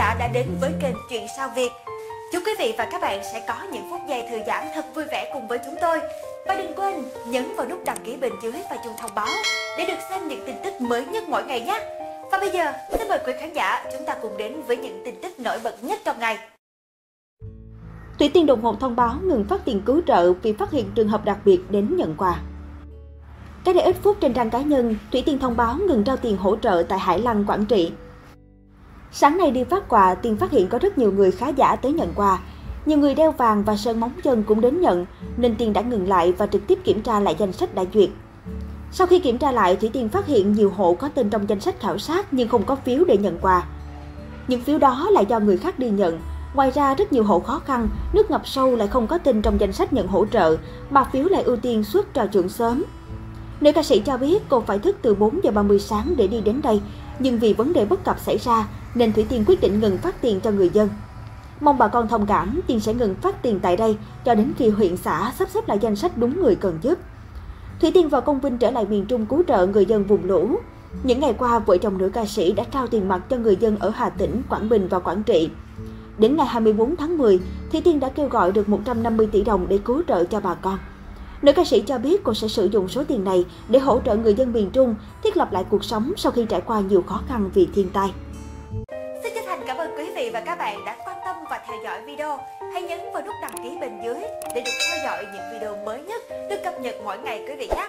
giả đã đến với kênh Chuyện Sao Việt. Chúc quý vị và các bạn sẽ có những phút giây thư giãn thật vui vẻ cùng với chúng tôi. Và đừng quên nhấn vào nút đăng ký bên dưới và chuông thông báo để được xem những tin tức mới nhất mỗi ngày nhé. Và bây giờ, xin mời quý khán giả chúng ta cùng đến với những tin tức nổi bật nhất trong ngày. Thủy Tiên đồng hồ thông báo ngừng phát tiền cứu trợ vì phát hiện trường hợp đặc biệt đến nhận quà. Cách đây ít phút trên trang cá nhân, Thủy Tiên thông báo ngừng trao tiền hỗ trợ tại Hải Lăng, Quảng Trị. Sáng nay đi phát quà, Tiên phát hiện có rất nhiều người khá giả tới nhận quà. Nhiều người đeo vàng và sơn móng chân cũng đến nhận, nên Tiên đã ngừng lại và trực tiếp kiểm tra lại danh sách đã duyệt. Sau khi kiểm tra lại, Thủy Tiên phát hiện nhiều hộ có tên trong danh sách khảo sát nhưng không có phiếu để nhận quà. Những phiếu đó lại do người khác đi nhận. Ngoài ra, rất nhiều hộ khó khăn, nước ngập sâu lại không có tên trong danh sách nhận hỗ trợ, mà phiếu lại ưu tiên suốt trò chuyện sớm. Nữ ca sĩ cho biết cô phải thức từ 4 giờ 30 sáng để đi đến đây, nhưng vì vấn đề bất cập xảy ra nên Thủy Tiên quyết định ngừng phát tiền cho người dân. Mong bà con thông cảm, Tiên sẽ ngừng phát tiền tại đây cho đến khi huyện xã sắp xếp lại danh sách đúng người cần giúp. Thủy Tiên và Công Vinh trở lại miền Trung cứu trợ người dân vùng lũ. Những ngày qua, vợ chồng nữ ca sĩ đã trao tiền mặt cho người dân ở Hà Tĩnh, Quảng Bình và Quảng Trị. Đến ngày 24 tháng 10, Thủy Tiên đã kêu gọi được 150 tỷ đồng để cứu trợ cho bà con. Nữ ca sĩ cho biết cô sẽ sử dụng số tiền này để hỗ trợ người dân miền Trung thiết lập lại cuộc sống sau khi trải qua nhiều khó khăn vì thiên tai. Xin chân thành cảm ơn quý vị và các bạn đã quan tâm và theo dõi video. Hãy nhấn vào nút đăng ký bên dưới để được theo dõi những video mới nhất được cập nhật mỗi ngày quý vị nhé.